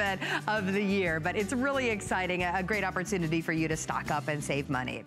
event of the year. But it's really exciting, a great opportunity for you to stock up and save money.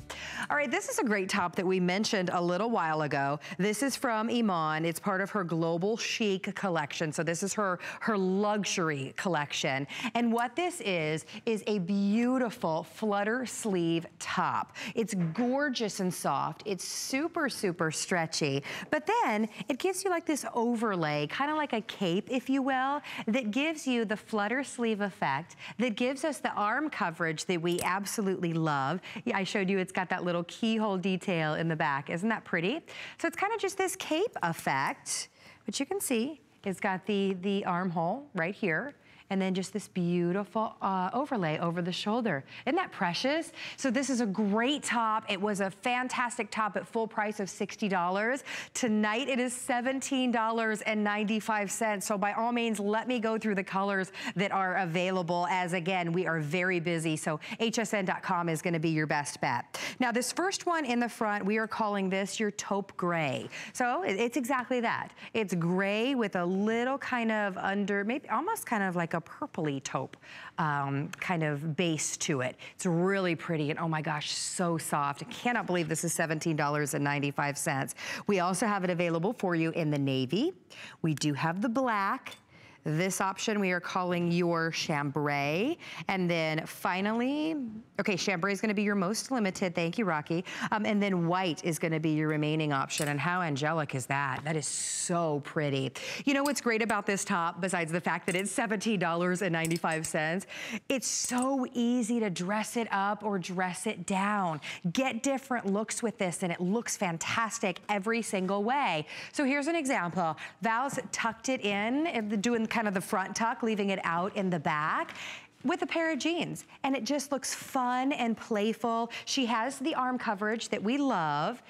All right, this is a great top that we mentioned a little while ago. This is from Iman. It's part of her Global Chic collection. So this is her, her luxury collection. And what this is, is a beautiful flutter sleeve top. It's gorgeous and soft. It's super, super stretchy. But then it gives you like this overlay, kind of like a cape, if you will, that gives you the flutter sleeve effect, that gives us the arm coverage that we absolutely love. Yeah, I showed you it's got that little keyhole detail in the back. Isn't that pretty? So it's kind of just this cape effect, but you can see it's got the, the armhole right here and then just this beautiful uh, overlay over the shoulder. Isn't that precious? So this is a great top. It was a fantastic top at full price of $60. Tonight it is $17.95. So by all means, let me go through the colors that are available as again, we are very busy. So hsn.com is gonna be your best bet. Now this first one in the front, we are calling this your taupe gray. So it's exactly that. It's gray with a little kind of under, maybe almost kind of like a purpley taupe um, kind of base to it. It's really pretty and oh my gosh, so soft. I cannot believe this is $17.95. We also have it available for you in the navy. We do have the black. This option we are calling your chambray. And then finally, okay, chambray is gonna be your most limited. Thank you, Rocky. Um, and then white is gonna be your remaining option. And how angelic is that? That is so pretty. You know what's great about this top, besides the fact that it's $17.95? It's so easy to dress it up or dress it down. Get different looks with this and it looks fantastic every single way. So here's an example. Val's tucked it in, doing kind of the front tuck, leaving it out in the back with a pair of jeans. And it just looks fun and playful. She has the arm coverage that we love.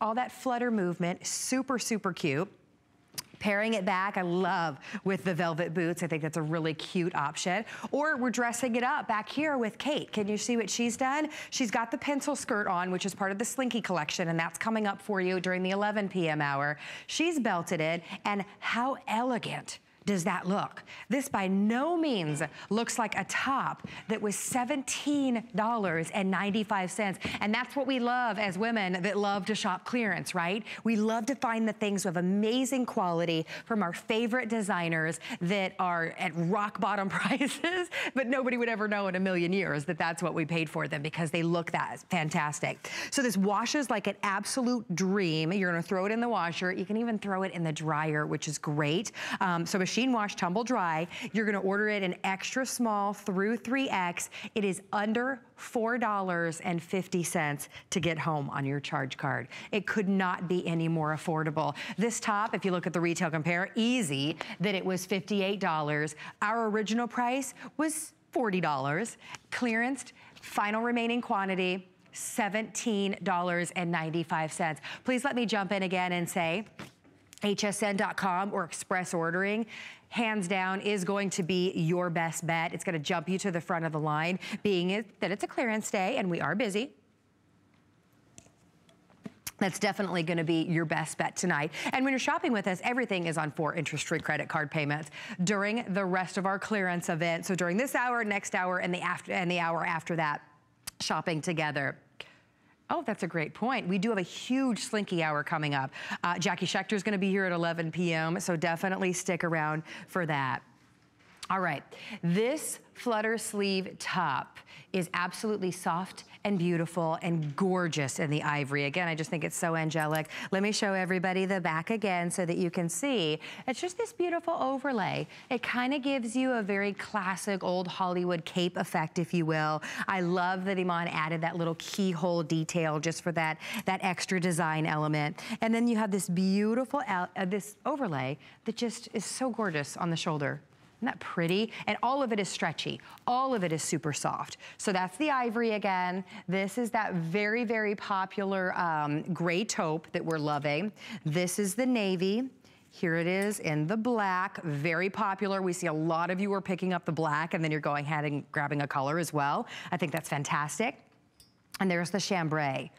All that flutter movement, super, super cute. Pairing it back, I love with the velvet boots. I think that's a really cute option. Or we're dressing it up back here with Kate. Can you see what she's done? She's got the pencil skirt on, which is part of the Slinky collection, and that's coming up for you during the 11 p.m. hour. She's belted it, and how elegant does that look? This by no means looks like a top that was $17.95. And that's what we love as women that love to shop clearance, right? We love to find the things of amazing quality from our favorite designers that are at rock bottom prices, but nobody would ever know in a million years that that's what we paid for them because they look that fantastic. So this washes like an absolute dream. You're gonna throw it in the washer. You can even throw it in the dryer, which is great. Um, so a machine wash, tumble dry. You're gonna order it in extra small through 3X. It is under $4.50 to get home on your charge card. It could not be any more affordable. This top, if you look at the retail compare, easy that it was $58. Our original price was $40. Clearanced, final remaining quantity, $17.95. Please let me jump in again and say, hsn.com or express ordering hands down is going to be your best bet. It's gonna jump you to the front of the line, being that it's a clearance day and we are busy. That's definitely gonna be your best bet tonight. And when you're shopping with us, everything is on four interest-free credit card payments during the rest of our clearance event. So during this hour, next hour, and the, after, and the hour after that, shopping together. Oh, that's a great point. We do have a huge Slinky hour coming up. Uh, Jackie Schechter is going to be here at 11 p.m., so definitely stick around for that. All right, this flutter sleeve top is absolutely soft and beautiful and gorgeous in the ivory. Again, I just think it's so angelic. Let me show everybody the back again so that you can see. It's just this beautiful overlay. It kind of gives you a very classic old Hollywood cape effect, if you will. I love that Iman added that little keyhole detail just for that, that extra design element. And then you have this beautiful, uh, this overlay that just is so gorgeous on the shoulder. Isn't that pretty? And all of it is stretchy. All of it is super soft. So that's the ivory again. This is that very, very popular um, gray taupe that we're loving. This is the navy. Here it is in the black, very popular. We see a lot of you are picking up the black and then you're going ahead and grabbing a color as well. I think that's fantastic. And there's the chambray.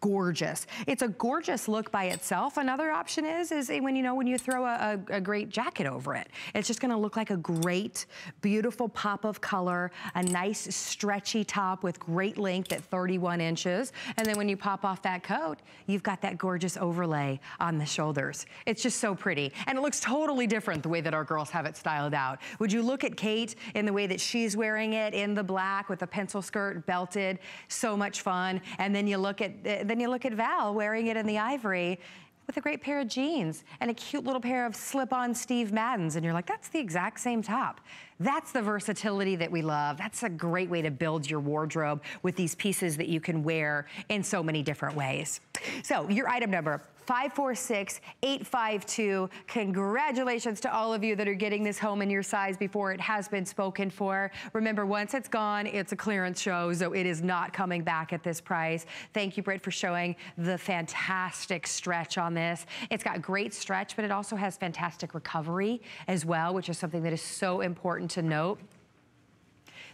Gorgeous. It's a gorgeous look by itself. Another option is, is when you know, when you throw a, a, a great jacket over it. It's just gonna look like a great, beautiful pop of color, a nice stretchy top with great length at 31 inches. And then when you pop off that coat, you've got that gorgeous overlay on the shoulders. It's just so pretty. And it looks totally different the way that our girls have it styled out. Would you look at Kate in the way that she's wearing it in the black with a pencil skirt belted? So much fun. And then you look at then you look at Val wearing it in the ivory with a great pair of jeans and a cute little pair of slip-on Steve Maddens. And you're like, that's the exact same top. That's the versatility that we love. That's a great way to build your wardrobe with these pieces that you can wear in so many different ways. So your item number, 546-852. Congratulations to all of you that are getting this home in your size before it has been spoken for. Remember, once it's gone, it's a clearance show, so it is not coming back at this price. Thank you, Britt, for showing the fantastic stretch on this. It's got great stretch, but it also has fantastic recovery as well, which is something that is so important to note.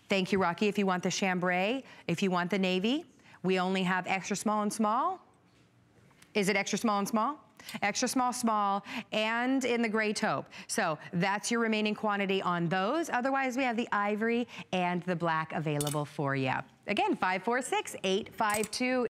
Thank you, Rocky. If you want the chambray, if you want the navy, we only have extra small and small. Is it extra small and small? Extra small, small, and in the gray taupe. So that's your remaining quantity on those. Otherwise, we have the ivory and the black available for you. Again, 546-852